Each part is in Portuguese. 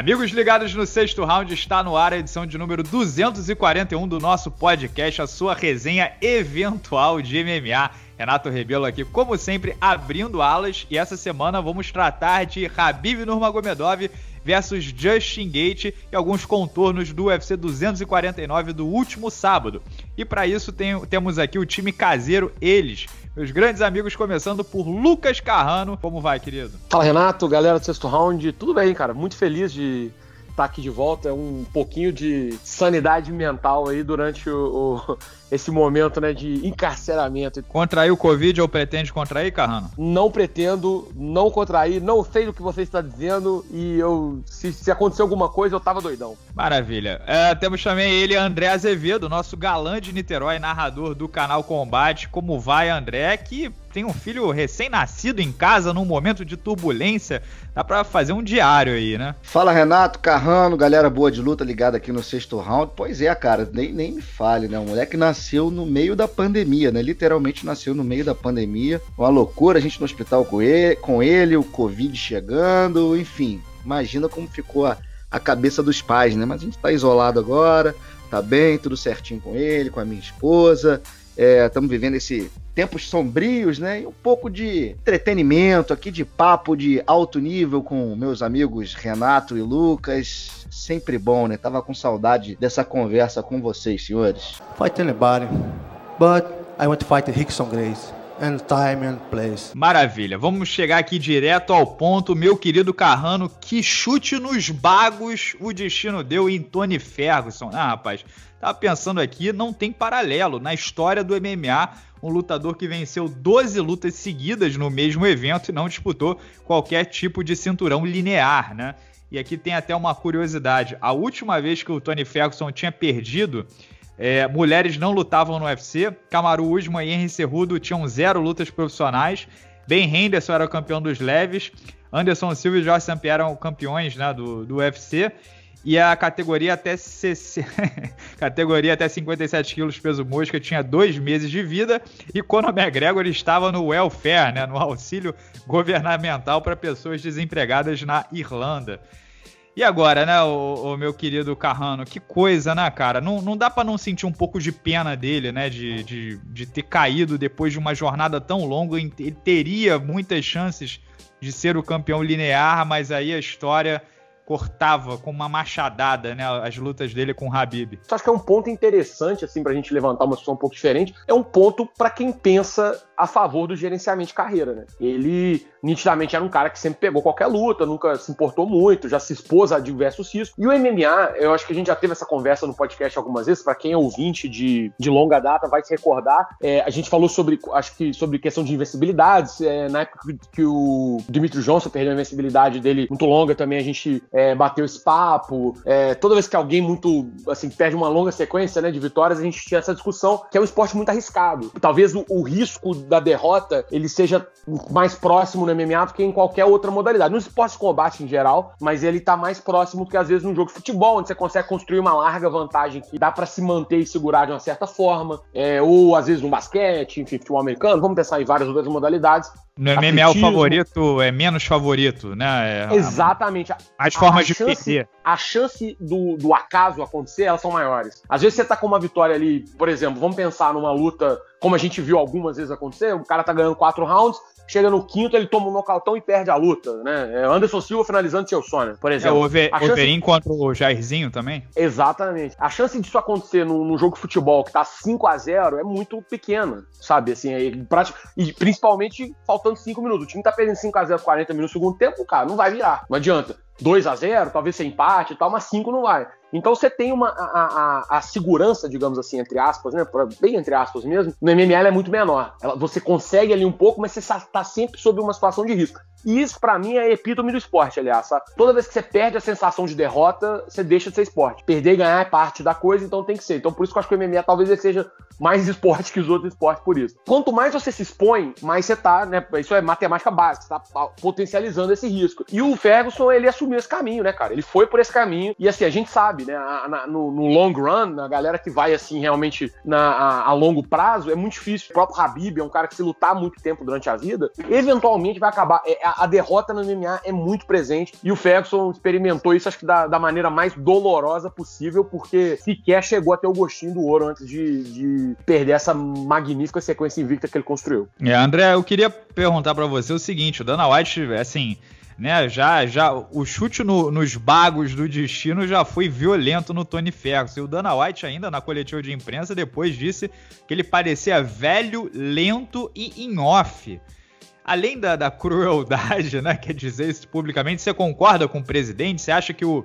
Amigos ligados no sexto round, está no ar a edição de número 241 do nosso podcast, a sua resenha eventual de MMA. Renato Rebelo aqui, como sempre, abrindo alas. E essa semana vamos tratar de Habib Nurmagomedov versus Justin Gate e alguns contornos do UFC 249 do último sábado. E para isso tem, temos aqui o time caseiro, eles, meus grandes amigos, começando por Lucas Carrano. Como vai, querido? Fala, Renato, galera do sexto round. Tudo bem, cara? Muito feliz de estar aqui de volta. É um pouquinho de sanidade mental aí durante o, o esse momento né, de encarceramento. Contrair o Covid ou pretende contrair, Carrano? Não pretendo, não contrair, não sei do que você está dizendo e eu, se, se acontecer alguma coisa, eu tava doidão. Maravilha. É, temos também ele, André Azevedo, nosso galã de Niterói, narrador do canal Combate. Como vai, André? Que tem um filho recém-nascido em casa num momento de turbulência. Dá pra fazer um diário aí, né? Fala, Renato, Carrano, galera boa de luta ligada aqui no sexto round. Pois é, cara, nem, nem me fale, né? O moleque nasceu nasceu no meio da pandemia, né? Literalmente nasceu no meio da pandemia. Uma loucura, a gente no hospital com ele, com ele o Covid chegando, enfim. Imagina como ficou a, a cabeça dos pais, né? Mas a gente tá isolado agora, tá bem, tudo certinho com ele, com a minha esposa. Estamos é, vivendo esse tempos sombrios, né? E um pouco de entretenimento aqui, de papo de alto nível com meus amigos Renato e Lucas sempre bom, né? Tava com saudade dessa conversa com vocês, senhores. Fight anybody, but I want to fight Rickson Grace. And time and place. Maravilha, vamos chegar aqui direto ao ponto, meu querido Carrano. Que chute nos bagos o destino deu em Tony Ferguson. Ah, rapaz, tava pensando aqui, não tem paralelo na história do MMA um lutador que venceu 12 lutas seguidas no mesmo evento e não disputou qualquer tipo de cinturão linear, né? E aqui tem até uma curiosidade: a última vez que o Tony Ferguson tinha perdido, é, mulheres não lutavam no UFC. Kamaru Usman e Henry Cerrudo tinham zero lutas profissionais. Ben Henderson era o campeão dos leves. Anderson Silva e Jorge St. Pierre eram campeões né, do, do UFC. E a categoria até, categoria até 57 quilos peso mosca tinha dois meses de vida. E Conor McGregor estava no welfare, né, no auxílio governamental para pessoas desempregadas na Irlanda. E agora, né, o, o, meu querido Carrano, que coisa, né, cara? Não, não dá para não sentir um pouco de pena dele, né, de, de, de ter caído depois de uma jornada tão longa. Ele teria muitas chances de ser o campeão linear, mas aí a história cortava com uma machadada, né, as lutas dele com o Habib. Acho que é um ponto interessante, assim, pra gente levantar uma situação um pouco diferente. É um ponto para quem pensa a favor do gerenciamento de carreira, né? Ele nitidamente era um cara que sempre pegou qualquer luta, nunca se importou muito, já se expôs a diversos riscos. E o MMA, eu acho que a gente já teve essa conversa no podcast algumas vezes, para quem é ouvinte de, de longa data vai se recordar. É, a gente falou sobre, acho que sobre questão de invencibilidades, é, na época que o Dimitri Johnson perdeu a invencibilidade dele muito longa também, a gente é, bateu esse papo. É, toda vez que alguém muito, assim, perde uma longa sequência, né, de vitórias, a gente tinha essa discussão, que é um esporte muito arriscado. Talvez o, o risco da derrota ele seja mais próximo no MMA do que em qualquer outra modalidade. No esporte de combate em geral, mas ele tá mais próximo do que às vezes num jogo de futebol, onde você consegue construir uma larga vantagem que dá para se manter e segurar de uma certa forma, é, ou às vezes no basquete, enfim, futebol americano, vamos pensar em várias outras modalidades. No MMA o favorito é menos favorito, né? É, Exatamente. As formas de chance, perder. A chance do, do acaso acontecer, elas são maiores. Às vezes você tá com uma vitória ali, por exemplo, vamos pensar numa luta como a gente viu algumas vezes acontecer, o cara tá ganhando quatro rounds, chega no quinto, ele toma um nocautão e perde a luta, né? É Anderson Silva finalizando seu sonho, por exemplo. É, o Over, chance... Overin contra o Jairzinho também? Exatamente. A chance disso acontecer num, num jogo de futebol que tá 5 a 0 é muito pequena, sabe? Assim, é, e principalmente faltando 5 minutos. O time tá perdendo 5 a 0 40 minutos no segundo tempo, cara, não vai virar. Não adianta. 2 a 0 talvez ser empate e tal, mas 5 não vai. Então você tem uma a, a, a, segurança, digamos assim, entre aspas, né? Bem entre aspas mesmo, no MML é muito menor. Ela, você consegue ali um pouco, mas você está sempre sob uma situação de risco. E isso, para mim, é epítome do esporte, aliás. Sabe? Toda vez que você perde a sensação de derrota, você deixa de ser esporte. Perder e ganhar é parte da coisa, então tem que ser. Então, por isso que eu acho que o MMA talvez seja mais esporte que os outros esportes, por isso. Quanto mais você se expõe, mais você tá, né? Isso é matemática básica, você tá potencializando esse risco. E o Ferguson, ele assumiu esse caminho, né, cara? Ele foi por esse caminho. E assim, a gente sabe, né? A, no, no, long run, a galera que vai assim realmente na, a, a, longo prazo, é muito difícil. O próprio Habib é um cara que se lutar muito tempo durante a vida, eventualmente vai acabar. É, a, a, derrota no MMA é muito presente e o Ferguson experimentou isso, acho que da, da maneira mais dolorosa possível, porque sequer chegou a ter o gostinho do ouro antes de, de perder essa magnífica sequência invicta que ele construiu. É, André, eu queria perguntar para você o seguinte: o Dana White, assim né? Já, já o chute no, nos bagos do destino já foi violento no Tony Ferguson. E o Dana White ainda na coletiva de imprensa depois disse que ele parecia velho, lento e em off. Além da, da crueldade, né? Quer dizer isso publicamente, você concorda com o presidente? Você acha que o,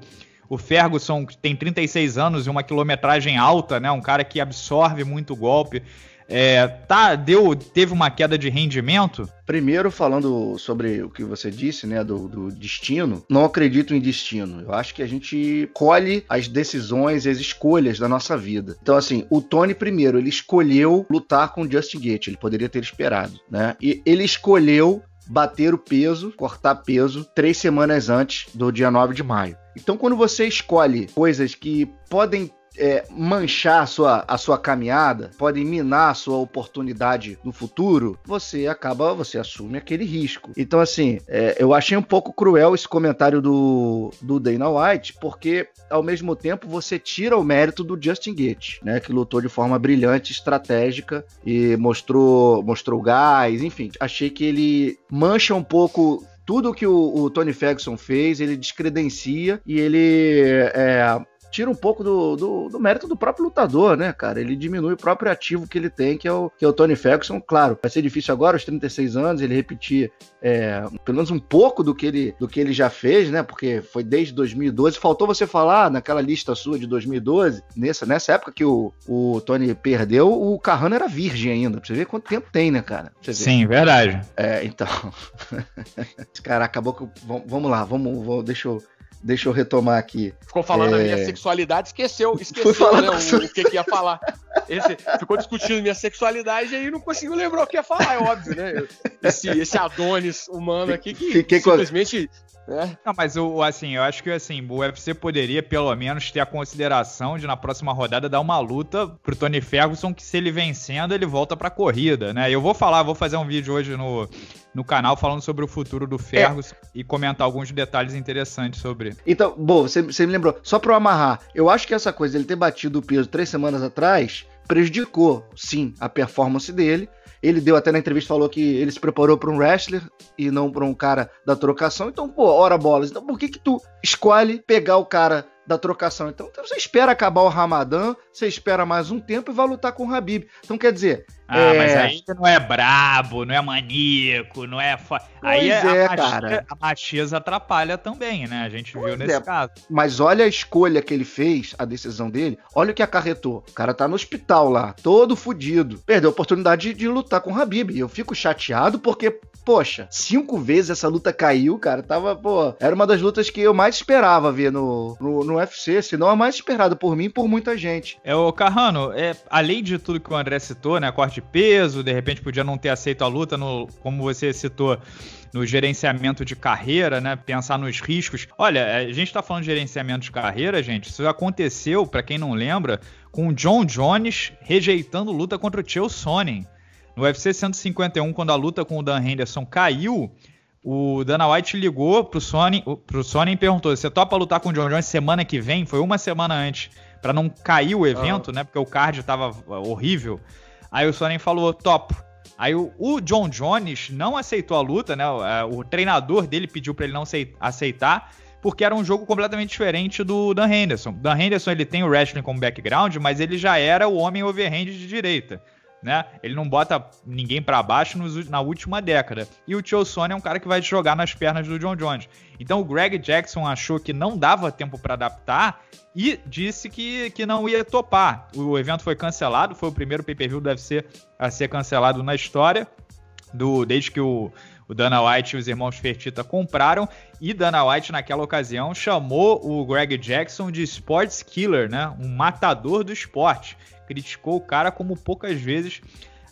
o Ferguson, tem 36 anos e uma quilometragem alta, né? Um cara que absorve muito golpe é, tá, deu, teve uma queda de rendimento? Primeiro, falando sobre o que você disse, né, do, do, destino, não acredito em destino. Eu acho que a gente colhe as decisões e as escolhas da nossa vida. Então, assim, o Tony, primeiro, ele escolheu lutar com o Justin Gaethje, ele poderia ter esperado, né? E ele escolheu bater o peso, cortar peso, três semanas antes do dia 9 de maio. Então, quando você escolhe coisas que podem é, manchar a sua, a sua caminhada, podem minar a sua oportunidade no futuro, você acaba, você assume aquele risco. Então, assim, é, eu achei um pouco cruel esse comentário do, do Dana White, porque ao mesmo tempo você tira o mérito do Justin Gates, né, que lutou de forma brilhante, estratégica e mostrou, mostrou gás, enfim, achei que ele mancha um pouco tudo que o, o, Tony Ferguson fez, ele descredencia e ele é, tira um pouco do, do, do, mérito do próprio lutador, né, cara? Ele diminui o próprio ativo que ele tem, que é o, que é o Tony Ferguson. Claro, vai ser difícil agora, aos 36 anos, ele repetir é, pelo menos um pouco do que, ele, do que ele já fez, né? Porque foi desde 2012. Faltou você falar naquela lista sua de 2012, nessa, nessa época que o, o Tony perdeu, o Carrano era virgem ainda. Pra você ver quanto tempo tem, né, cara? Sim, verdade. É, então. cara, acabou que. Vamos lá, vamos, vamos deixa eu Deixa eu retomar aqui. Ficou falando é... da minha sexualidade, esqueceu, esqueceu né, o, o, que, que ia falar. Esse, ficou discutindo minha sexualidade e aí não conseguiu lembrar o que ia falar, é óbvio, né? Esse, esse Adonis humano aqui que Fiquei simplesmente é. Não, mas eu, assim, eu acho que assim, o UFC poderia pelo menos ter a consideração de na próxima rodada dar uma luta pro Tony Ferguson que se ele vencendo, ele volta pra corrida, né? Eu vou falar, vou fazer um vídeo hoje no, no canal falando sobre o futuro do Ferguson é. e comentar alguns detalhes interessantes sobre. Então, bom, você, você me lembrou, só eu amarrar, eu acho que essa coisa, ele ter batido o peso três semanas atrás, prejudicou, sim, a performance dele, ele deu até na entrevista, falou que ele se preparou para um wrestler e não para um cara da trocação. Então, pô, ora bolas. Então, por que que tu escolhe pegar o cara da trocação. Então, então, você espera acabar o Ramadã, você espera mais um tempo e vai lutar com o Habib. Então quer dizer. Ah, é... mas aí não é brabo, não é maníaco, não é. Fo... aí é, a, machia, cara. a atrapalha também, né? A gente pois viu nesse é. caso. Mas olha a escolha que ele fez, a decisão dele, olha o que acarretou. O cara tá no hospital lá, todo fudido. Perdeu a oportunidade de, de lutar com o Habib. E eu fico chateado porque, poxa, cinco vezes essa luta caiu, cara. Tava, pô, era uma das lutas que eu mais esperava ver no, no, no UFC, se não a mais esperada por mim e por muita gente. É, o Carrano, é, além de tudo que o André citou, né? Corte de peso, de repente podia não ter aceito a luta, no, como você citou, no gerenciamento de carreira, né? Pensar nos riscos. Olha, a gente tá falando de gerenciamento de carreira, gente. Isso aconteceu, para quem não lembra, com o John Jones rejeitando luta contra o Chael Sonnen. No UFC 151, quando a luta com o Dan Henderson caiu, o Dana White ligou pro Sony, pro Sony e perguntou: "Você topa lutar com o John Jones semana que vem?" Foi uma semana antes, para não cair o evento, ah. né? Porque o card tava horrível. Aí o Sony falou: "Topo". Aí o, o, John Jones não aceitou a luta, né? O, é, o treinador dele pediu para ele não aceitar, porque era um jogo completamente diferente do Dan Henderson. Dan Henderson ele tem o wrestling como background, mas ele já era o homem overhand de direita né? Ele não bota ninguém para baixo nos, na última década. E o Tio Sony é um cara que vai jogar nas pernas do John Jones. Então o Greg Jackson achou que não dava tempo para adaptar e disse que, que não ia topar. O evento foi cancelado, foi o primeiro pay-per-view do UFC a ser cancelado na história, do desde que o, o Dana White e os irmãos Fertita compraram, e Dana White, naquela ocasião, chamou o Greg Jackson de Sports Killer, né? Um matador do esporte criticou o cara como poucas vezes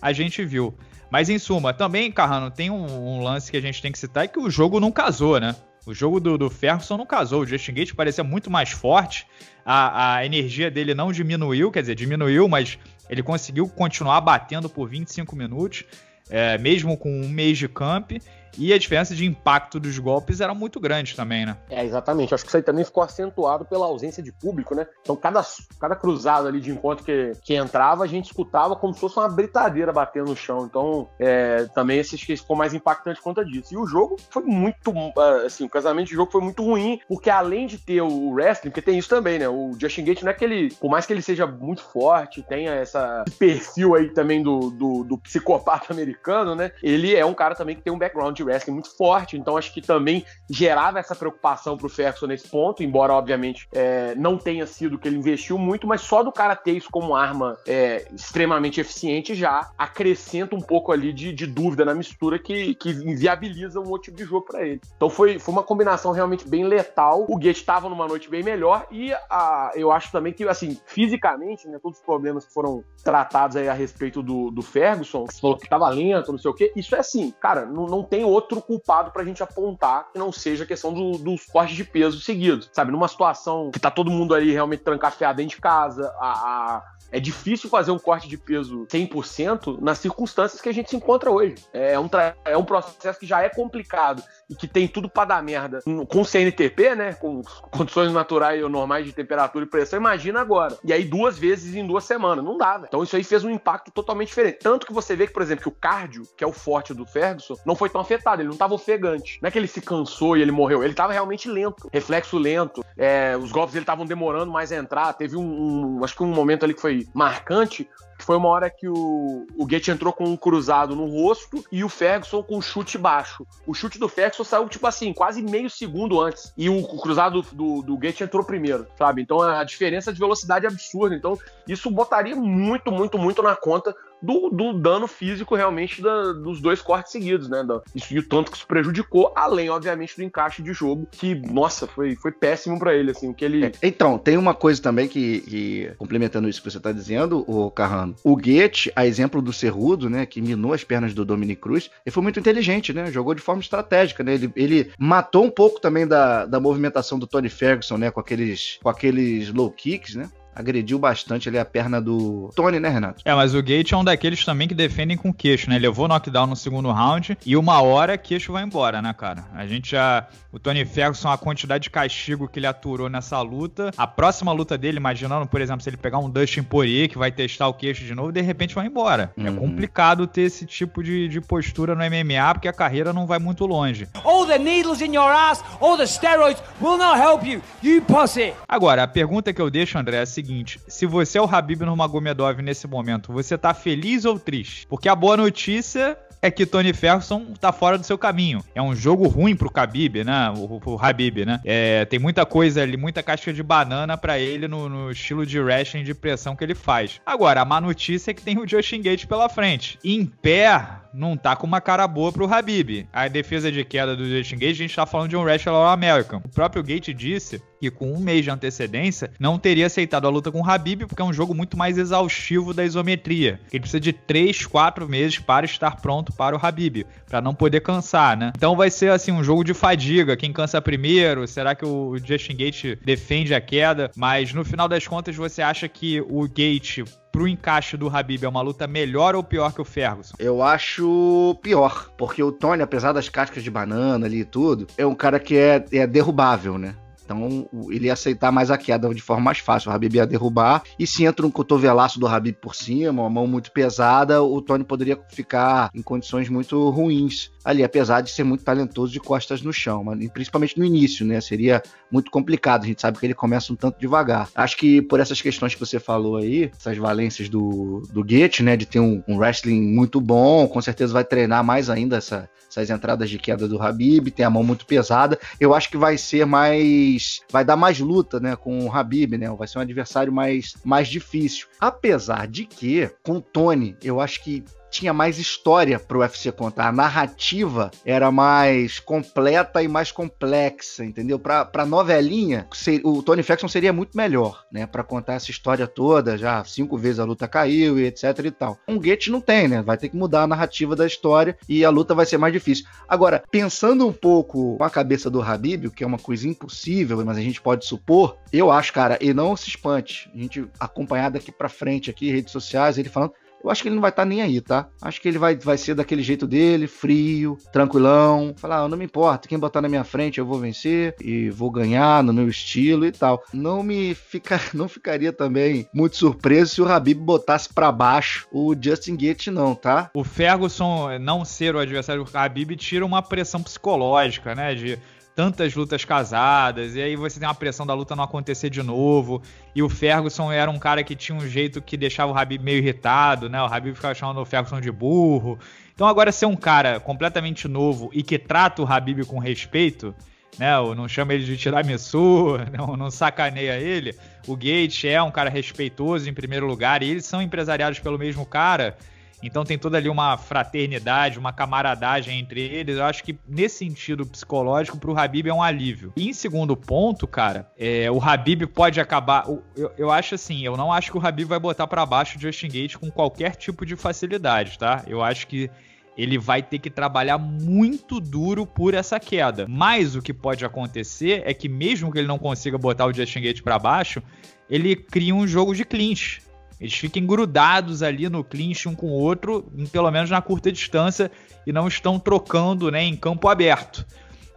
a gente viu. Mas em suma, também, Carrano, tem um, um, lance que a gente tem que citar, é que o jogo não casou, né? O jogo do, do Ferguson não casou. O Justin Gates parecia muito mais forte, a, a energia dele não diminuiu, quer dizer, diminuiu, mas ele conseguiu continuar batendo por 25 minutos, é, mesmo com um mês de camp. E a diferença de impacto dos golpes era muito grande também, né? É, exatamente. Acho que isso aí também ficou acentuado pela ausência de público, né? Então, cada, cada cruzado ali de encontro que, que entrava, a gente escutava como se fosse uma britadeira batendo no chão. Então, é, também esse ficou mais impactante conta disso. E o jogo foi muito, ah, assim, o casamento de jogo foi muito ruim, porque além de ter o wrestling, porque tem isso também, né? O Justin Gate não é que ele, por mais que ele seja muito forte, tenha essa, esse perfil aí também do, do, do psicopata americano, né? Ele é um cara também que tem um background de wrestling muito forte, então acho que também gerava essa preocupação pro Ferguson nesse ponto, embora, obviamente, é, não tenha sido que ele investiu muito, mas só do cara ter isso como arma é, extremamente eficiente já acrescenta um pouco ali de, de dúvida na mistura que, que inviabiliza um outro tipo de jogo para ele. Então foi, foi uma combinação realmente bem letal. O Gate estava numa noite bem melhor e a, eu acho também que, assim, fisicamente, né, todos os problemas que foram tratados aí a respeito do, do Ferguson, você falou que tava lento, não sei o quê, isso é assim, cara, não, não tem outro culpado pra gente apontar que não seja a questão do, dos cortes de peso seguidos, sabe? Numa situação que tá todo mundo ali realmente trancafiado dentro de casa, a, a é difícil fazer um corte de peso 100% nas circunstâncias que a gente se encontra hoje. É um, é um processo que já é complicado e que tem tudo para dar merda com CNTP, né? Com condições naturais ou normais de temperatura e pressão. Imagina agora. E aí duas vezes em duas semanas. Não velho. Então isso aí fez um impacto totalmente diferente. Tanto que você vê que, por exemplo, que o cardio, que é o forte do Ferguson, não foi tão afetado. Ele não tava ofegante. Não é que ele se cansou e ele morreu. Ele tava realmente lento. Reflexo lento. É, os golpes ele estavam demorando mais a entrar. Teve um, um, acho que um momento ali que foi marcante, foi uma hora que o, o Gate entrou com um cruzado no rosto e o Ferguson com um chute baixo. O chute do Ferguson saiu, tipo assim, quase meio segundo antes. E o, o cruzado do, do Gate entrou primeiro, sabe? Então a diferença de velocidade é absurda. Então isso botaria muito, muito, muito na conta do, do dano físico realmente da, dos dois cortes seguidos, né? Da, isso, e o tanto que isso prejudicou, além, obviamente, do encaixe de jogo, que, nossa, foi, foi péssimo para ele, assim, o que ele... É, então, tem uma coisa também que, que, complementando isso que você tá dizendo, o Carrano, o Goethe, a exemplo do Cerrudo, né, que minou as pernas do Dominic Cruz, ele foi muito inteligente, né? Jogou de forma estratégica, né? Ele, ele matou um pouco também da, da movimentação do Tony Ferguson, né? Com aqueles, com aqueles low kicks, né? Agrediu bastante ali a perna do Tony, né, Renato? É, mas o Gate é um daqueles também que defendem com queixo, né? Levou knockdown no segundo round e uma hora queixo vai embora, né, cara? A gente já. O Tony Ferguson, a quantidade de castigo que ele aturou nessa luta. A próxima luta dele, imaginando, por exemplo, se ele pegar um Dustin Poirier que vai testar o queixo de novo, de repente vai embora. É uhum. É complicado ter esse tipo de, de postura no MMA porque a carreira não vai muito longe. All the needles in your ass, all the steroids will not help you, you pussy. Agora, a pergunta que eu deixo, André, é a seguinte seguinte: se você é o Habib Nurmagomedov nesse momento, você tá feliz ou triste? Porque a boa notícia é que Tony Ferguson tá fora do seu caminho. É um jogo ruim pro Khabib, né? O, o Habib, né? É, tem muita coisa ali, muita casca de banana para ele no, no, estilo de wrestling de pressão que ele faz. Agora, a má notícia é que tem o Justin Gate pela frente. Em pé, não tá com uma cara boa pro Habib. A defesa de queda do Justin Gate, a gente tá falando de um wrestler American. O próprio Gate disse que com um mês de antecedência não teria aceitado a luta com o Habib, porque é um jogo muito mais exaustivo da isometria. Ele precisa de 3, 4 meses para estar pronto para o Habib, para não poder cansar, né? Então vai ser assim um jogo de fadiga, quem cansa primeiro, será que o Justin Gate defende a queda? Mas no final das contas você acha que o Gate pro encaixe do Habib é uma luta melhor ou pior que o Ferguson? Eu acho pior, porque o Tony, apesar das cascas de banana ali e tudo, é um cara que é, é derrubável, né? Então ele ia aceitar mais a queda de forma mais fácil. O Habib ia derrubar. E se entra um cotovelaço do Habib por cima, uma mão muito pesada, o Tony poderia ficar em condições muito ruins ali, apesar de ser muito talentoso de costas no chão, mas principalmente no início, né? Seria muito complicado. A gente sabe que ele começa um tanto devagar. Acho que por essas questões que você falou aí, essas valências do, do Goethe, né? De ter um, um wrestling muito bom, com certeza vai treinar mais ainda essa, essas entradas de queda do Habib, tem a mão muito pesada. Eu acho que vai ser mais. Vai dar mais luta, né? Com o Habib, né? Vai ser um adversário mais, mais difícil. Apesar de que, com o Tony, eu acho que tinha mais história pro UFC contar. A narrativa era mais completa e mais complexa, entendeu? Pra, pra novelinha, o Tony Ferguson seria muito melhor, né? Pra contar essa história toda, já cinco vezes a luta caiu e etc e tal. Um Gate não tem, né? Vai ter que mudar a narrativa da história e a luta vai ser mais difícil. Agora, pensando um pouco com a cabeça do Habib, o que é uma coisa impossível, mas a gente pode supor, eu acho, cara, e não se espante, a gente acompanhar daqui pra frente aqui, redes sociais, ele falando, eu acho que ele não vai estar tá nem aí, tá? Acho que ele vai, vai ser daquele jeito dele, frio, tranquilão. Falar, ah, não me importa, quem botar na minha frente eu vou vencer e vou ganhar no meu estilo e tal. Não me fica, não ficaria também muito surpreso se o Habib botasse para baixo o Justin Gaethje não, tá? O Ferguson não ser o adversário do Habib tira uma pressão psicológica, né, de tantas lutas casadas, e aí você tem uma pressão da luta não acontecer de novo. E o Ferguson era um cara que tinha um jeito que deixava o Habib meio irritado, né? O Habib ficava chamando o Ferguson de burro. Então agora ser um cara completamente novo e que trata o Habib com respeito, né? Ou não chama ele de tiramisu, não, não sacaneia ele. O Gates é um cara respeitoso em primeiro lugar, e eles são empresariados pelo mesmo cara. Então tem toda ali uma fraternidade, uma camaradagem entre eles. Eu acho que nesse sentido psicológico, pro Habib é um alívio. E em segundo ponto, cara, é, o Habib pode acabar. Eu, eu acho assim, eu não acho que o Habib vai botar para baixo o Justin Gate com qualquer tipo de facilidade, tá? Eu acho que ele vai ter que trabalhar muito duro por essa queda. Mas o que pode acontecer é que mesmo que ele não consiga botar o Justin Gate para baixo, ele cria um jogo de clinch. Eles fiquem grudados ali no clinch um com o outro, pelo menos na curta distância, e não estão trocando né, em campo aberto.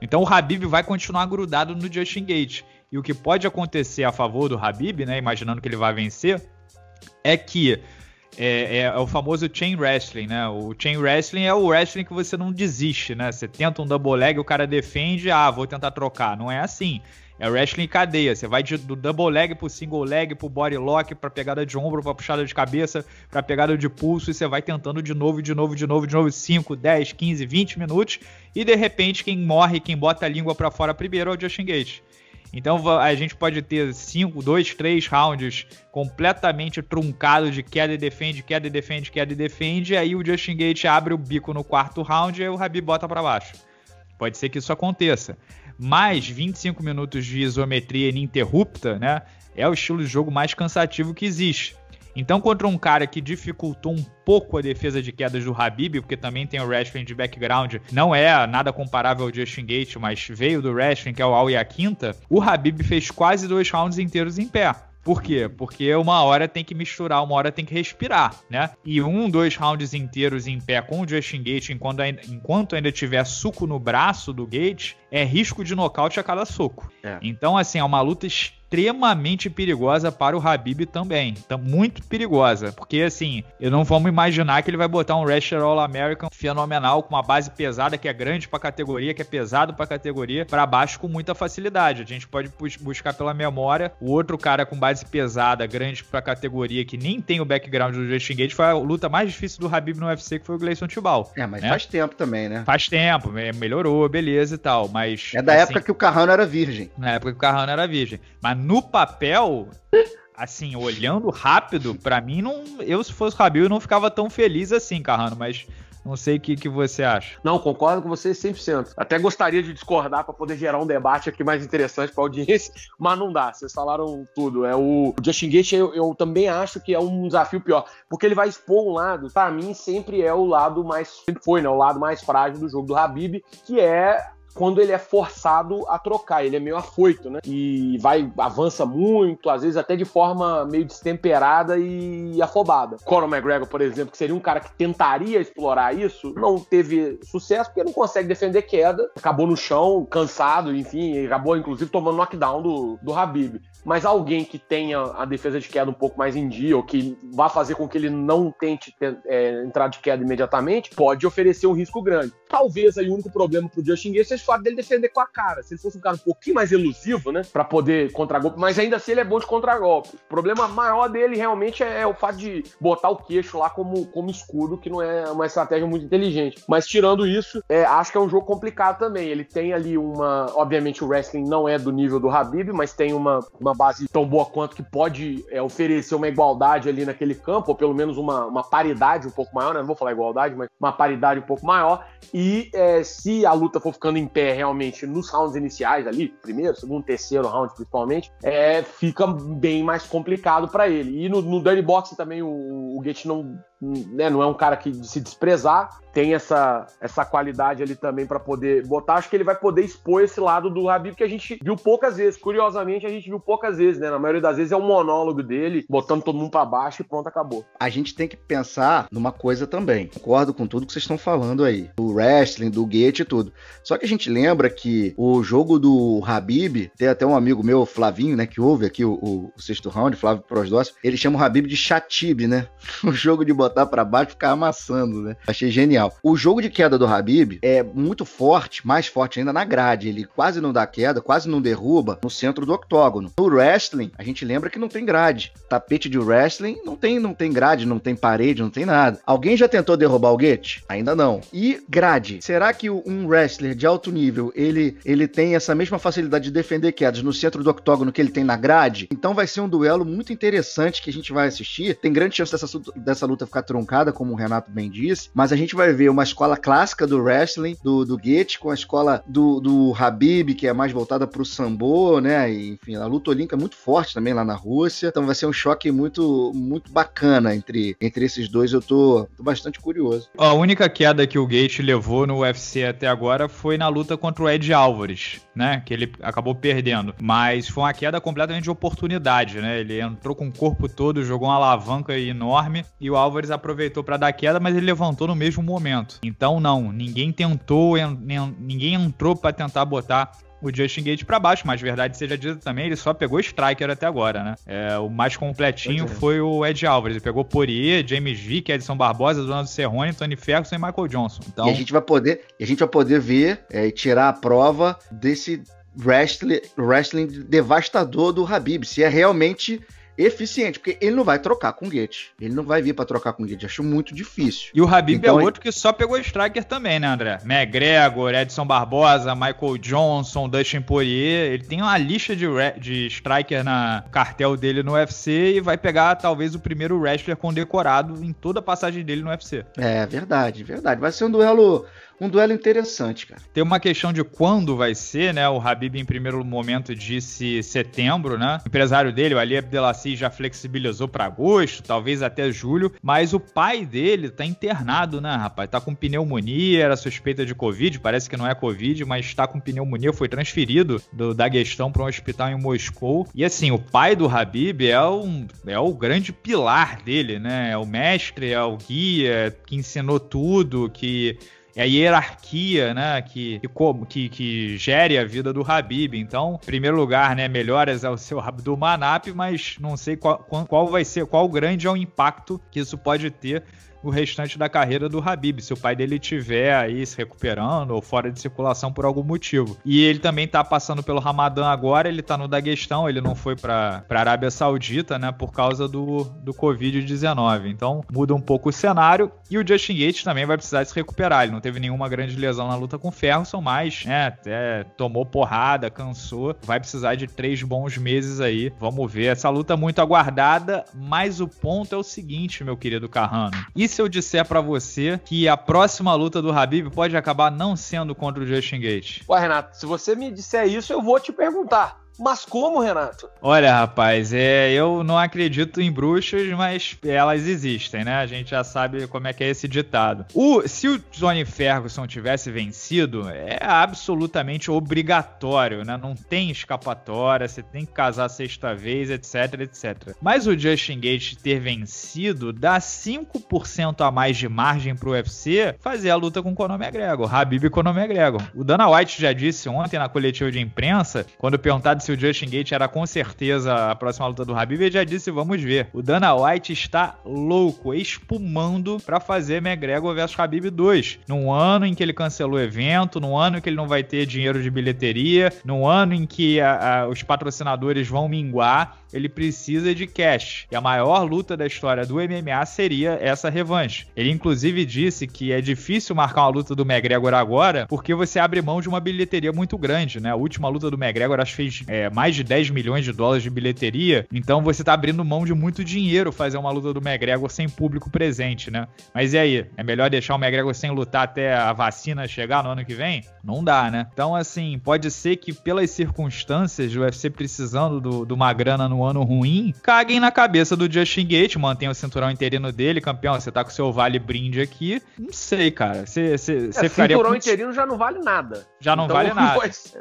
Então o Habib vai continuar grudado no Justin Gate. E o que pode acontecer a favor do Habib, né, imaginando que ele vai vencer, é que é, é, é, o famoso chain wrestling, né? O chain wrestling é o wrestling que você não desiste, né? Você tenta um double leg, o cara defende, ah, vou tentar trocar. Não é assim. É wrestling cadeia. Você vai de, do double leg pro single leg, pro body lock, pra pegada de ombro, pra puxada de cabeça, pra pegada de pulso, e você vai tentando de novo, de novo, de novo, de novo, 5, 10, 15, 20 minutos, e de repente quem morre, quem bota a língua para fora primeiro é o Justin Gate. Então a gente pode ter 5, 2, 3 rounds completamente truncados de queda e defende, queda e defende, queda e defende, e aí o Justin Gate abre o bico no quarto round e aí o Habib bota para baixo. Pode ser que isso aconteça mais 25 minutos de isometria ininterrupta, né? É o estilo de jogo mais cansativo que existe. Então, contra um cara que dificultou um pouco a defesa de quedas do Habib, porque também tem o wrestling de background, não é nada comparável ao Justin Gate, mas veio do wrestling, que é o Al Quinta, o Habib fez quase dois rounds inteiros em pé. Por quê? Porque uma hora tem que misturar, uma hora tem que respirar, né? E um, dois rounds inteiros em pé com o Justin Gate, enquanto ainda, enquanto ainda tiver suco no braço do Gate, é risco de nocaute a cada soco. É. Então, assim, é uma luta extremamente perigosa para o Habib também. Tá muito perigosa. Porque, assim, eu não vamos imaginar que ele vai botar um wrestler All-American fenomenal, com uma base pesada, que é grande para categoria, que é pesado para categoria, para baixo com muita facilidade. A gente pode buscar pela memória o outro cara com base pesada, grande para categoria, que nem tem o background do Justin Gate, foi a luta mais difícil do Habib no UFC, que foi o Gleison Tibal. É, mas né? faz tempo também, né? Faz tempo, melhorou, beleza e tal, mas... É da assim, época que o Carrano era virgem. Na época que o Carrano era virgem. Mas no papel, assim, olhando rápido, para mim, não, eu se fosse o Rabil, não ficava tão feliz assim, Carrano, mas não sei o que, que você acha. Não, concordo com você 100%. Até gostaria de discordar para poder gerar um debate aqui mais interessante para audiência, mas não dá. Vocês falaram tudo. É o, o Justin Gate, eu, eu, também acho que é um desafio pior, porque ele vai expor um lado, para mim sempre é o lado mais sempre foi, né, o lado mais frágil do jogo do Habib, que é quando ele é forçado a trocar, ele é meio afoito, né? E vai, avança muito, às vezes até de forma meio destemperada e afobada. Conor McGregor, por exemplo, que seria um cara que tentaria explorar isso, não teve sucesso porque não consegue defender queda, acabou no chão, cansado, enfim, acabou inclusive tomando knockdown do, do Habib. Mas alguém que tenha a defesa de queda um pouco mais em dia, ou que vá fazer com que ele não tente é, entrar de queda imediatamente, pode oferecer um risco grande. Talvez aí o único problema pro Justin Gaethje seja o fato dele defender com a cara. Se ele fosse um cara um pouquinho mais elusivo, né, para poder contra-golpe, mas ainda assim ele é bom de contra-golpe. O problema maior dele realmente é, é, o fato de botar o queixo lá como, como escudo, que não é uma estratégia muito inteligente. Mas tirando isso, é, acho que é um jogo complicado também. Ele tem ali uma. Obviamente o wrestling não é do nível do Habib, mas tem uma, uma base tão boa quanto que pode é, oferecer uma igualdade ali naquele campo, ou pelo menos uma, uma paridade um pouco maior, né? Não vou falar igualdade, mas uma paridade um pouco maior. E é, se a luta for ficando em pé realmente nos rounds iniciais ali, primeiro, segundo, terceiro round principalmente, é, fica bem mais complicado para ele. E no, no Dirty Boxing também o, o Gate não né, não é um cara que se desprezar, tem essa, essa qualidade ali também para poder botar. Acho que ele vai poder expor esse lado do Habib que a gente viu poucas vezes. Curiosamente, a gente viu poucas vezes, né? Na maioria das vezes é um monólogo dele, botando todo mundo para baixo e pronto, acabou. A gente tem que pensar numa coisa também. Concordo com tudo que vocês estão falando aí, do wrestling, do gate e tudo. Só que a gente lembra que o jogo do Habib, tem até um amigo meu, Flavinho, né, que ouve aqui o, o, o sexto round, Flávio Prosdócio, ele chama o Habib de chatib, né? O jogo de botar para baixo ficar amassando, né? Achei genial. O jogo de queda do Habib é muito forte, mais forte ainda na grade. Ele quase não dá queda, quase não derruba no centro do octógono. No wrestling, a gente lembra que não tem grade. Tapete de wrestling não tem, não tem grade, não tem parede, não tem nada. Alguém já tentou derrubar o Gate? Ainda não. E grade? Será que um wrestler de alto nível, ele, ele tem essa mesma facilidade de defender quedas no centro do octógono que ele tem na grade? Então vai ser um duelo muito interessante que a gente vai assistir. Tem grande chance dessa, dessa luta ficar truncada, como o Renato bem disse, mas a gente vai ver uma escola clássica do wrestling, do, do Goethe, com a escola do, do Habib, que é mais voltada para o sambo, né? E, enfim, a luta olímpica é muito forte também lá na Rússia. Então vai ser um choque muito, muito bacana entre, entre esses dois. Eu tô, tô bastante curioso. A única queda que o Gate levou no UFC até agora foi na luta contra o Ed Álvares, né? Que ele acabou perdendo. Mas foi uma queda completamente de oportunidade, né? Ele entrou com o corpo todo, jogou uma alavanca enorme e o Álvares aproveitou para dar queda, mas ele levantou no mesmo momento. Então, não, ninguém tentou, ninguém entrou para tentar botar o Justin Gate para baixo, mas verdade seja dita também, ele só pegou striker até agora, né? É, o mais completinho é. foi o Ed Alvarez. Ele pegou Poirier, James Vick, Edson Barbosa, Donald Cerrone, Tony Ferguson e Michael Johnson. Então... E a gente vai poder, a gente vai poder ver é, e tirar a prova desse wrestling, wrestling devastador do Habib, se é realmente eficiente, porque ele não vai trocar com o Goethe. Ele não vai vir para trocar com o Goethe. Acho muito difícil. E o Habib então, é outro que só pegou striker também, né, André? McGregor, Edson Barbosa, Michael Johnson, Dustin Poirier. Ele tem uma lista de, de striker na cartel dele no UFC e vai pegar talvez o primeiro wrestler condecorado em toda a passagem dele no UFC. É verdade, verdade. Vai ser um duelo um duelo interessante, cara. Tem uma questão de quando vai ser, né? O Habib, em primeiro momento, disse setembro, né? O empresário dele, o Ali Abdelaziz, já flexibilizou para agosto, talvez até julho, mas o pai dele tá internado, né, rapaz? Tá com pneumonia, era suspeita de Covid, parece que não é Covid, mas tá com pneumonia, foi transferido do, da questão para um hospital em Moscou. E assim, o pai do Habib é, um, é o grande pilar dele, né? É o mestre, é o guia que ensinou tudo, que a hierarquia, né, que, que, que, gere a vida do Habib. Então, em primeiro lugar, né, melhoras ao seu Abdul Manap, mas não sei qual, qual vai ser, qual grande é o impacto que isso pode ter o restante da carreira do Habib, se o pai dele estiver aí se recuperando ou fora de circulação por algum motivo. E ele também tá passando pelo Ramadã agora, ele tá no Daguestão, ele não foi pra Arábia Saudita, né, por causa do, do Covid-19. Então muda um pouco o cenário e o Justin Gates também vai precisar se recuperar. Ele não teve nenhuma grande lesão na luta com o Ferguson, mas, né, até tomou porrada, cansou, vai precisar de três bons meses aí. Vamos ver. Essa luta muito aguardada, mas o ponto é o seguinte, meu querido Carrano. E se eu disser para você que a próxima luta do Habib pode acabar não sendo contra o Justin Gate? Ué, Renato, se você me disser isso, eu vou te perguntar. Mas como, Renato? Olha, rapaz, é, eu não acredito em bruxas, mas elas existem, né? A gente já sabe como é que é esse ditado. O, se o Johnny Ferguson tivesse vencido, é absolutamente obrigatório, né? Não tem escapatória, você tem que casar sexta vez, etc, etc. Mas o Justin Gate ter vencido dá 5% a mais de margem pro UFC fazer a luta com o Conor McGregor, Habib e Conor McGregor. O Dana White já disse ontem na coletiva de imprensa, quando perguntado se o Justin Gate era com certeza a próxima luta do Habib, ele já disse, vamos ver. O Dana White está louco, espumando para fazer McGregor versus Habib 2. Num ano em que ele cancelou o evento, num ano em que ele não vai ter dinheiro de bilheteria, num ano em que a, a, os patrocinadores vão minguar, ele precisa de cash. E a maior luta da história do MMA seria essa revanche. Ele inclusive disse que é difícil marcar uma luta do McGregor agora, porque você abre mão de uma bilheteria muito grande, né? A última luta do McGregor acho que fez é, mais de 10 milhões de dólares de bilheteria, então você tá abrindo mão de muito dinheiro fazer uma luta do McGregor sem público presente, né? Mas e aí? É melhor deixar o McGregor sem lutar até a vacina chegar no ano que vem? Não dá, né? Então, assim, pode ser que pelas circunstâncias, o UFC precisando de uma grana no no ano ruim, caguem na cabeça do Justin Gate, mantenha o cinturão interino dele, campeão, você tá com o seu vale brinde aqui. Não sei, cara. Você, você, é, ficaria. Cinturão muito... interino já não vale nada. Já não então, vale nada.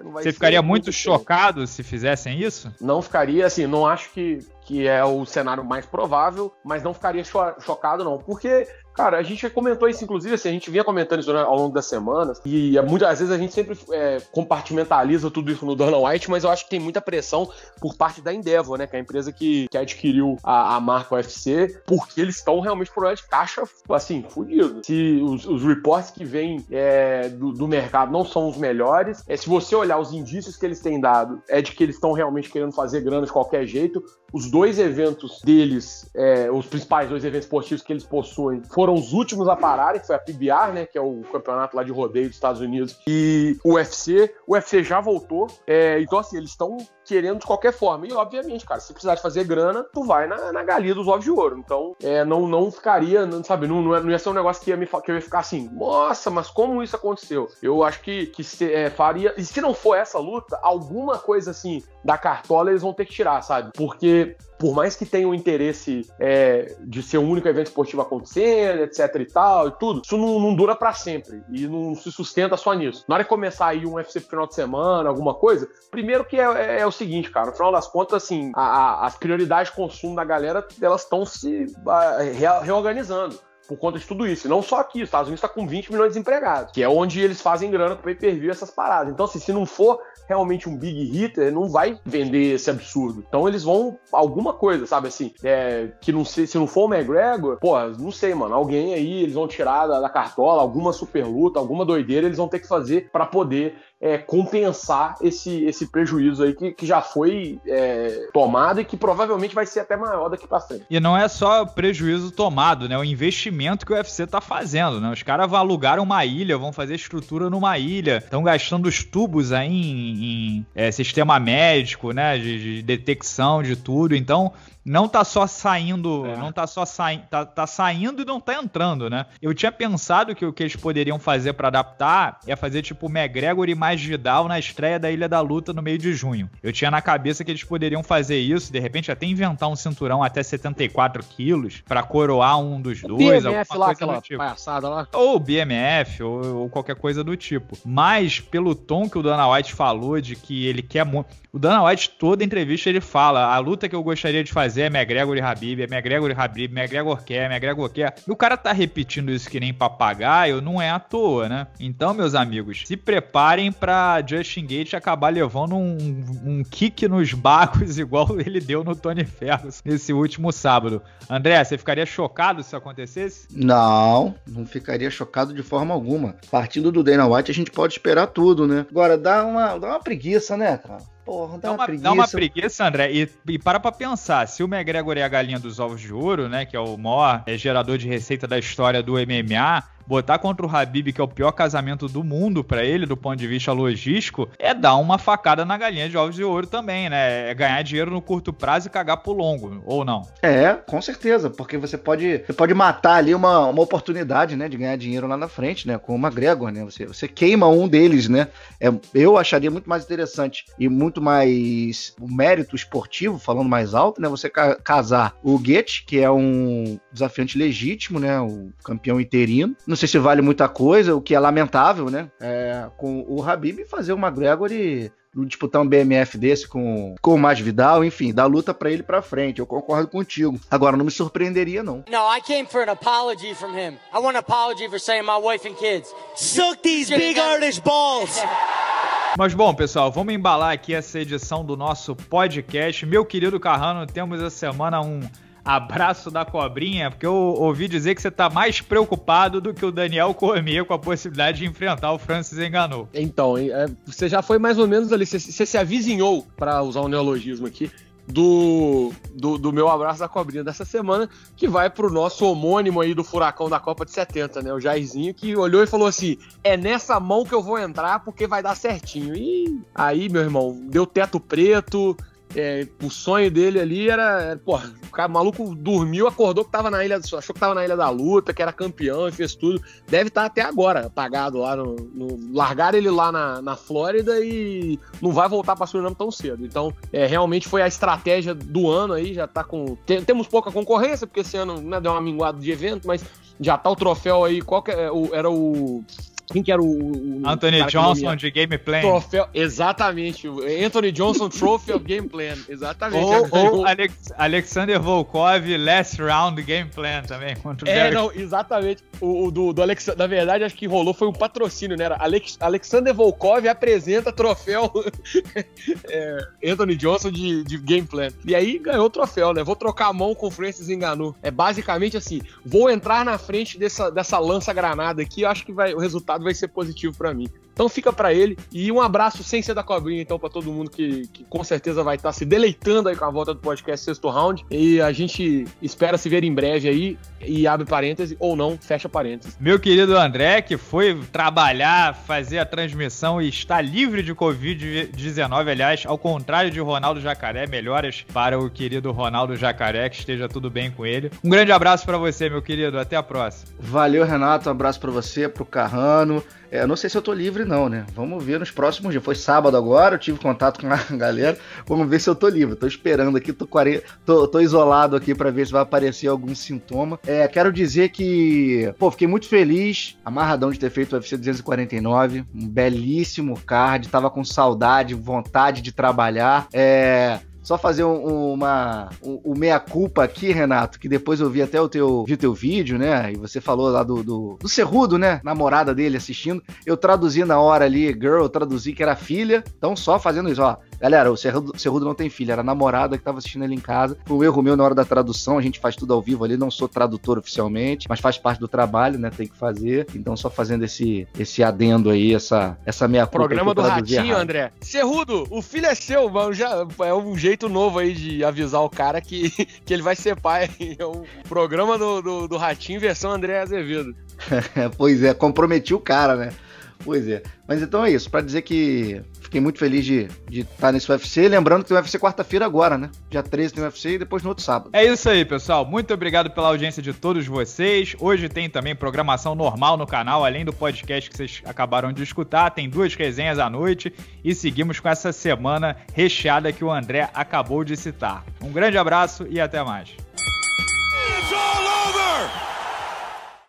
Não vai você ficaria muito chocado se fizessem isso? Não ficaria, assim, não acho que, que é o cenário mais provável, mas não ficaria cho chocado, não. Porque Cara, a gente comentou isso, inclusive, assim, a gente vinha comentando isso ao longo das semanas, e é muitas vezes a gente sempre é, compartimentaliza tudo isso no Dana White, mas eu acho que tem muita pressão por parte da Endeavor, né? Que é a empresa que, que adquiriu a, a marca UFC, porque eles estão realmente por de caixa, assim, fudido. Se os, os reports que vêm é, do, do, mercado não são os melhores, é, se você olhar os indícios que eles têm dado, é de que eles estão realmente querendo fazer grana de qualquer jeito. Os dois eventos deles, é, os principais dois eventos esportivos que eles possuem, foram os últimos a pararem, foi a PBR, né, que é o campeonato lá de rodeio dos Estados Unidos, e o UFC. O UFC já voltou, é, então assim, eles estão querendo de qualquer forma. E, obviamente, cara, se precisar de fazer grana, tu vai na, na galinha dos ovos de ouro. Então, é, não, não ficaria, não, sabe, não, não, ia ser um negócio que ia, me, que eu ia ficar assim, nossa, mas como isso aconteceu? Eu acho que, que se, é, faria. E se não for essa luta, alguma coisa assim da cartola eles vão ter que tirar, sabe? Porque por mais que tenha o interesse é, de ser o único evento esportivo acontecendo, etc e tal, e tudo, isso não, não dura para sempre e não se sustenta só nisso. Na hora de começar aí um UFC pro final de semana, alguma coisa, primeiro que é, é, é o seguinte, cara, no final das contas, assim, a, a, as prioridades de consumo da galera, elas estão se a, reorganizando por conta de tudo isso. E não só aqui, os Estados Unidos está com 20 milhões de empregados, que é onde eles fazem grana com pay-per-view essas paradas. Então, assim, se não for realmente um big hitter, não vai vender esse absurdo. Então eles vão alguma coisa, sabe assim, é, que não sei, se não for o McGregor, pô, não sei, mano, alguém aí eles vão tirar da, da cartola, alguma super luta, alguma doideira eles vão ter que fazer para poder é, compensar esse, esse prejuízo aí que, que já foi é, tomado e que provavelmente vai ser até maior daqui para frente. E não é só prejuízo tomado, né? O investimento que o UFC tá fazendo, né? Os caras vão alugar uma ilha, vão fazer estrutura numa ilha, estão gastando os tubos aí em, em é, sistema médico, né? De, de detecção de tudo. Então, não tá só saindo, é. não tá só saindo, tá, tá, saindo e não tá entrando, né? Eu tinha pensado que o que eles poderiam fazer para adaptar é fazer tipo McGregor e mais Vidal na estreia da Ilha da Luta no meio de junho. Eu tinha na cabeça que eles poderiam fazer isso, de repente até inventar um cinturão até 74 quilos para coroar um dos o dois, BMF alguma lá, coisa do tipo. Lá. Ou BMF, ou, ou, qualquer coisa do tipo. Mas, pelo tom que o Dana White falou de que ele quer muito. O Dana White, toda entrevista, ele fala: a luta que eu gostaria de fazer é McGregor e Habib, é McGregor e Habib, McGregor quer, McGregor quer. E o cara tá repetindo isso que nem papagaio, não é à toa, né? Então, meus amigos, se preparem para Justin Gate acabar levando um, um kick nos bagos igual ele deu no Tony Ferguson nesse último sábado. André, você ficaria chocado se isso acontecesse? Não, não ficaria chocado de forma alguma. Partindo do Dana White, a gente pode esperar tudo, né? Agora, dá uma, dá uma preguiça, né, cara? Porra, dá, dá, uma, preguiça. dá uma preguiça, André. E, e, para pra pensar, se o McGregor é a galinha dos ovos de ouro, né? Que é o maior é, gerador de receita da história do MMA, botar contra o Habib, que é o pior casamento do mundo para ele, do ponto de vista logístico, é dar uma facada na galinha de ovos de ouro também, né? É ganhar dinheiro no curto prazo e cagar pro longo, ou não? É, com certeza, porque você pode, você pode matar ali uma, uma oportunidade, né, de ganhar dinheiro lá na frente, né, com o McGregor, né? Você, você queima um deles, né? É, eu acharia muito mais interessante e muito mais o mérito esportivo, falando mais alto, né? Você ca casar o Goethe, que é um desafiante legítimo, né? O campeão interino. Não sei se vale muita coisa, o que é lamentável, né? É, com o Habib fazer uma Gregory disputar um BMF desse com, com o Masvidal, enfim, dar luta para ele para frente. Eu concordo contigo. Agora não me surpreenderia não. No, I came for an apology from him. I want an apology for saying my wife and kids. Suck these big artist balls. Mas bom, pessoal, vamos embalar aqui essa edição do nosso podcast. Meu querido Carrano, temos essa semana um abraço da cobrinha, porque eu ouvi dizer que você tá mais preocupado do que o Daniel Cormier com a possibilidade de enfrentar o Francis Enganou. Então, é, você já foi mais ou menos ali, você, se avizinhou, para usar um neologismo aqui, do, do, do, meu abraço da cobrinha dessa semana, que vai pro nosso homônimo aí do furacão da Copa de 70, né? O Jairzinho, que olhou e falou assim: é nessa mão que eu vou entrar porque vai dar certinho. E aí, meu irmão, deu teto preto, É, o sonho dele ali era, porra, o, cara, o maluco dormiu, acordou que tava na ilha, achou que tava na ilha da luta, que era campeão e fez tudo. Deve estar tá até agora apagado lá no, no largar ele lá na, na Flórida e não vai voltar para Suriname tão cedo. Então, é, realmente foi a estratégia do ano aí, já tá com tem, temos pouca concorrência porque esse ano né, deu uma minguada de evento, mas já tá o troféu aí, qual que é, o, era o quem que era o. o Anthony Johnson de Game Plan. Troféu, exatamente. O Anthony Johnson Trophy of Game Plan. Exatamente. Ou, ou Alex, Alexander Volkov Last Round Game Plan também. Contra o é, Barry. não, exatamente. O, o do, do Alex, na verdade, acho que rolou foi um patrocínio, né? Era Alex, Alexander Volkov apresenta troféu é, Anthony Johnson de, de Game Plan. E aí ganhou o troféu, né? Vou trocar a mão com o Francis Enganou. É basicamente assim: vou entrar na frente dessa, dessa lança-granada aqui. Eu acho que vai, o resultado resultado vai ser positivo para mim. Então fica para ele e um abraço sem ser da cobrinha então para todo mundo que, que, com certeza vai estar tá se deleitando aí com a volta do podcast Sexto Round e a gente espera se ver em breve aí e abre parêntese ou não, fecha parênteses. Meu querido André que foi trabalhar, fazer a transmissão e está livre de Covid-19, aliás, ao contrário de Ronaldo Jacaré, melhoras para o querido Ronaldo Jacaré, que esteja tudo bem com ele. Um grande abraço para você, meu querido, até a próxima. Valeu, Renato, um abraço para você, pro Carrano. É, não sei se eu tô livre, não, né? Vamos ver nos próximos dias. Foi sábado agora, eu tive contato com a galera. Vamos ver se eu tô livre. Tô esperando aqui, tô, tô, tô isolado aqui para ver se vai aparecer algum sintoma. É, quero dizer que, pô, fiquei muito feliz, amarradão de ter feito o UFC 249. Um belíssimo card, tava com saudade, vontade de trabalhar. É só fazer um, uma um, um meia-culpa aqui, Renato, que depois eu vi até o teu, vi o teu vídeo, né? E você falou lá do, do, do Cerrudo, né? Namorada dele assistindo. Eu traduzi na hora ali, girl, eu traduzi que era filha. Então, só fazendo isso, ó. Galera, o Cerrudo, Cerrudo não tem filha, era a namorada que tava assistindo ele em casa. Foi um erro meu na hora da tradução, a gente faz tudo ao vivo ali, não sou tradutor oficialmente, mas faz parte do trabalho, né? Tem que fazer. Então, só fazendo esse, esse adendo aí, essa, essa meia culpa. Programa do Ratinho, errado. André. Cerrudo, o filho é seu. Já, é um jeito novo aí de avisar o cara que, que ele vai ser pai. É um programa do, do, do Ratinho versão André Azevedo. pois é, comprometi o cara, né? Pois é. Mas então é isso, para dizer que fiquei muito feliz de estar tá nesse UFC. Lembrando que tem UFC quarta-feira agora, né? Dia 13 tem UFC e depois no outro sábado. É isso aí, pessoal. Muito obrigado pela audiência de todos vocês. Hoje tem também programação normal no canal, além do podcast que vocês acabaram de escutar. Tem duas resenhas à noite e seguimos com essa semana recheada que o André acabou de citar. Um grande abraço e até mais.